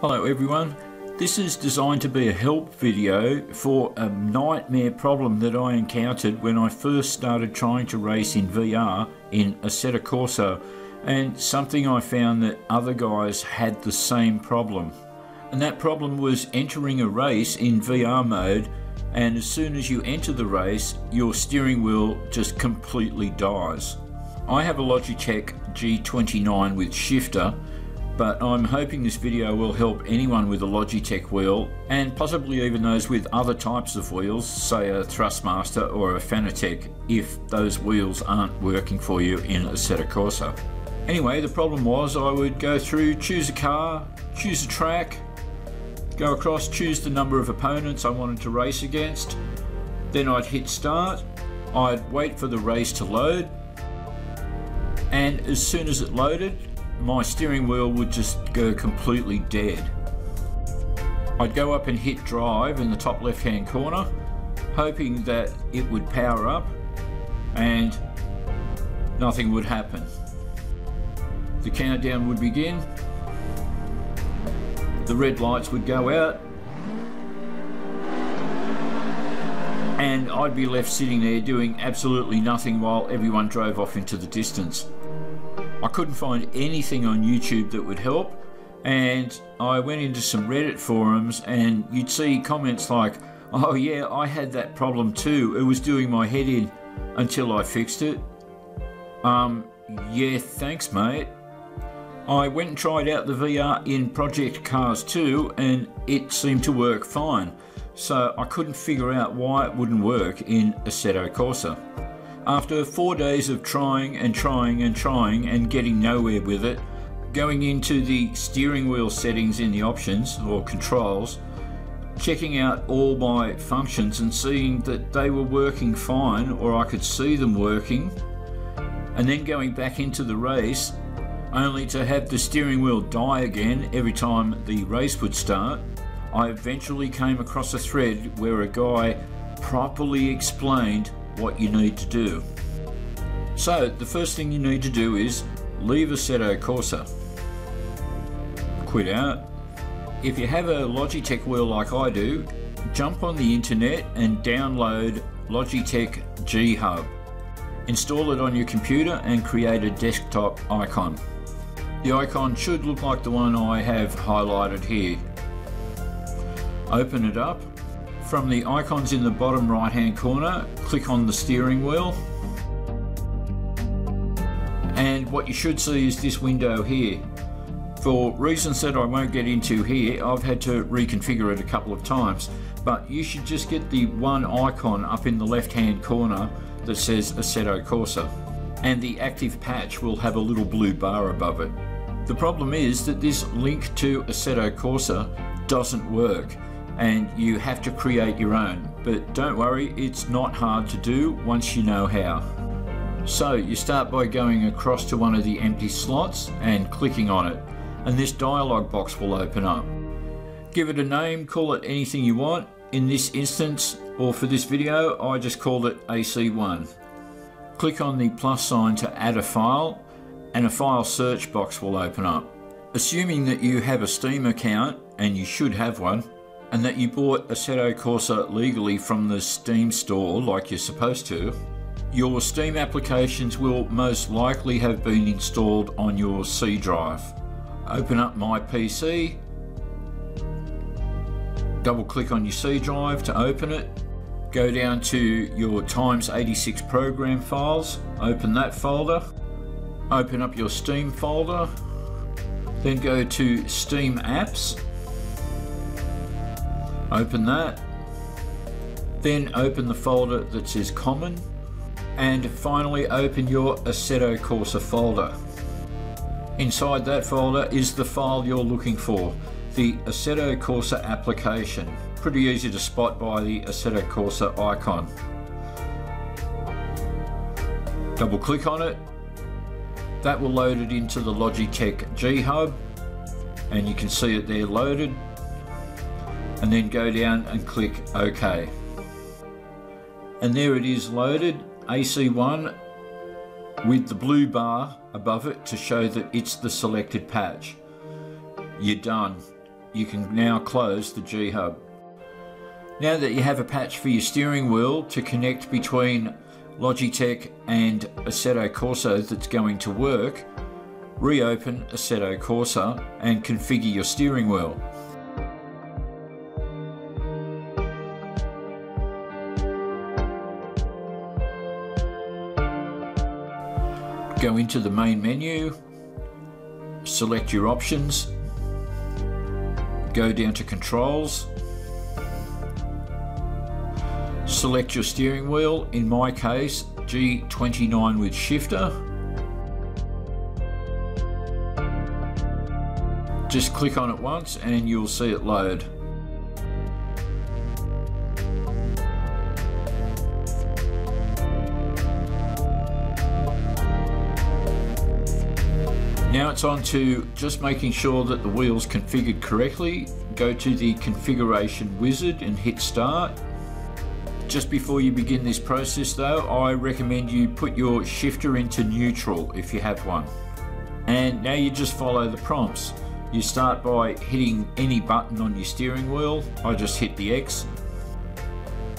Hello everyone, this is designed to be a help video for a nightmare problem that I encountered when I first started trying to race in VR in Assetto Corsa and something I found that other guys had the same problem. And that problem was entering a race in VR mode and as soon as you enter the race your steering wheel just completely dies. I have a Logitech G29 with shifter but I'm hoping this video will help anyone with a Logitech wheel and possibly even those with other types of wheels, say a Thrustmaster or a Fanatec, if those wheels aren't working for you in a Assetto Corsa. Anyway, the problem was I would go through, choose a car, choose a track, go across, choose the number of opponents I wanted to race against, then I'd hit start, I'd wait for the race to load, and as soon as it loaded, my steering wheel would just go completely dead. I'd go up and hit drive in the top left hand corner, hoping that it would power up and nothing would happen. The countdown would begin, the red lights would go out, and I'd be left sitting there doing absolutely nothing while everyone drove off into the distance. I couldn't find anything on YouTube that would help, and I went into some Reddit forums, and you'd see comments like, Oh, yeah, I had that problem too. It was doing my head in until I fixed it. Um, yeah, thanks, mate. I went and tried out the VR in Project Cars 2 and it seemed to work fine, so I couldn't figure out why it wouldn't work in Assetto Corsa. After four days of trying and trying and trying and getting nowhere with it, going into the steering wheel settings in the options or controls, checking out all my functions and seeing that they were working fine or I could see them working, and then going back into the race only to have the steering wheel die again every time the race would start, I eventually came across a thread where a guy properly explained what you need to do. So the first thing you need to do is leave Assetto Corsa. Quit out. If you have a Logitech wheel like I do, jump on the internet and download Logitech G Hub. Install it on your computer and create a desktop icon. The icon should look like the one I have highlighted here. Open it up from the icons in the bottom right hand corner, click on the steering wheel. And what you should see is this window here. For reasons that I won't get into here, I've had to reconfigure it a couple of times, but you should just get the one icon up in the left hand corner that says Assetto Corsa. And the active patch will have a little blue bar above it. The problem is that this link to Assetto Corsa doesn't work and you have to create your own. But don't worry, it's not hard to do once you know how. So you start by going across to one of the empty slots and clicking on it, and this dialog box will open up. Give it a name, call it anything you want. In this instance, or for this video, I just called it AC1. Click on the plus sign to add a file, and a file search box will open up. Assuming that you have a Steam account, and you should have one, and that you bought Assetto Corsa legally from the Steam store like you're supposed to, your Steam applications will most likely have been installed on your C drive. Open up My PC, double click on your C drive to open it, go down to your Times 86 program files, open that folder, open up your Steam folder, then go to Steam Apps Open that. Then open the folder that says Common. And finally open your Assetto Corsa folder. Inside that folder is the file you're looking for, the Assetto Corsa application. Pretty easy to spot by the Assetto Corsa icon. Double click on it. That will load it into the Logitech G Hub and you can see it there loaded and then go down and click OK. And there it is loaded, AC1 with the blue bar above it to show that it's the selected patch. You're done. you can now close the G-hub. Now that you have a patch for your steering wheel to connect between Logitech and Assetto Corsa that's going to work, reopen Assetto Corsa and configure your steering wheel. Go into the main menu, select your options, go down to controls, select your steering wheel, in my case G29 with shifter, just click on it once and you'll see it load. Now it's on to just making sure that the wheel's configured correctly. Go to the configuration wizard and hit start. Just before you begin this process though, I recommend you put your shifter into neutral if you have one. And now you just follow the prompts. You start by hitting any button on your steering wheel. I just hit the X.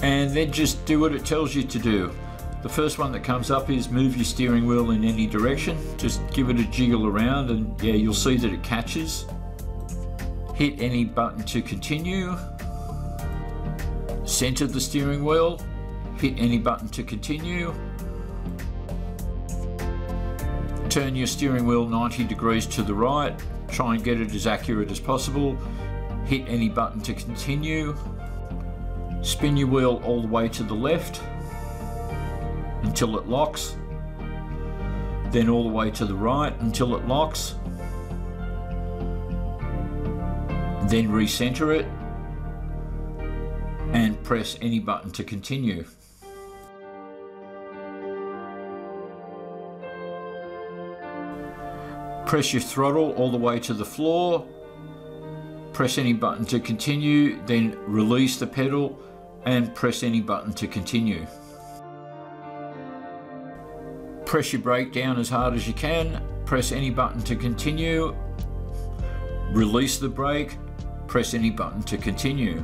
And then just do what it tells you to do. The first one that comes up is move your steering wheel in any direction. Just give it a jiggle around and yeah, you'll see that it catches. Hit any button to continue. Center the steering wheel. Hit any button to continue. Turn your steering wheel 90 degrees to the right. Try and get it as accurate as possible. Hit any button to continue. Spin your wheel all the way to the left until it locks, then all the way to the right until it locks, then recenter it and press any button to continue. Press your throttle all the way to the floor, press any button to continue, then release the pedal and press any button to continue press your brake down as hard as you can, press any button to continue, release the brake, press any button to continue.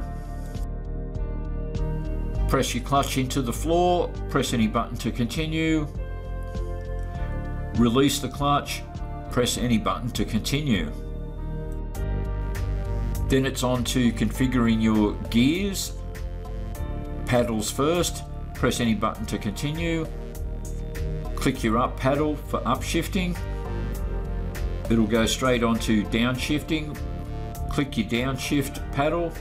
Press your clutch into the floor, press any button to continue, release the clutch, press any button to continue. Then it's on to configuring your gears. Paddles first, press any button to continue, click your up paddle for upshifting. It'll go straight onto downshifting. Click your downshift paddle.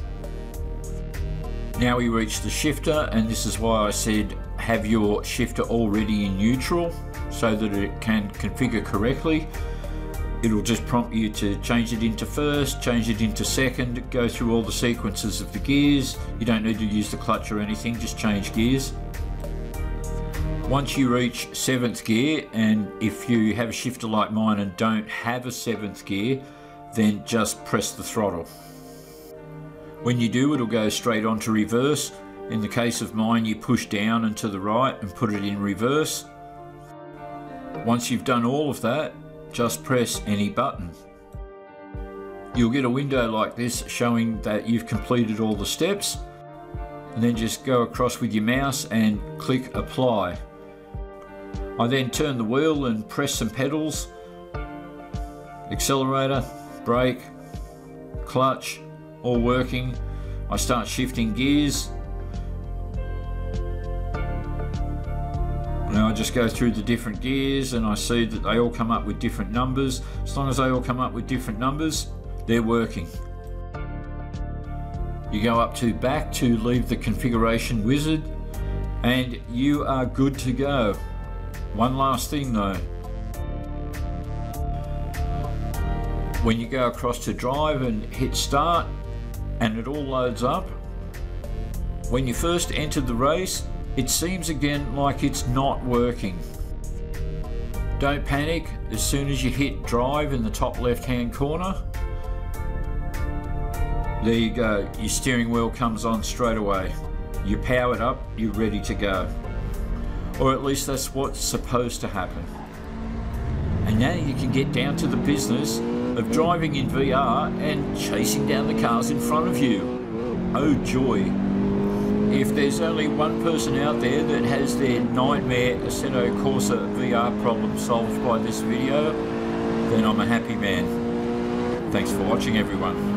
Now we reach the shifter and this is why I said have your shifter already in neutral so that it can configure correctly. It'll just prompt you to change it into first, change it into second, go through all the sequences of the gears. You don't need to use the clutch or anything, just change gears. Once you reach seventh gear, and if you have a shifter like mine and don't have a seventh gear, then just press the throttle. When you do, it'll go straight on to reverse. In the case of mine, you push down and to the right and put it in reverse. Once you've done all of that, just press any button. You'll get a window like this showing that you've completed all the steps and then just go across with your mouse and click apply. I then turn the wheel and press some pedals, accelerator, brake, clutch, all working. I start shifting gears. Now I just go through the different gears and I see that they all come up with different numbers. As long as they all come up with different numbers, they're working. You go up to back to leave the configuration wizard and you are good to go. One last thing though. When you go across to drive and hit start and it all loads up, when you first entered the race, it seems again like it's not working. Don't panic, as soon as you hit drive in the top left hand corner, there you go, your steering wheel comes on straight away. You're powered up, you're ready to go. Or at least that's what's supposed to happen. And now you can get down to the business of driving in VR and chasing down the cars in front of you. Oh joy. If there's only one person out there that has their nightmare Assetto Corsa VR problem solved by this video, then I'm a happy man. Thanks for watching everyone.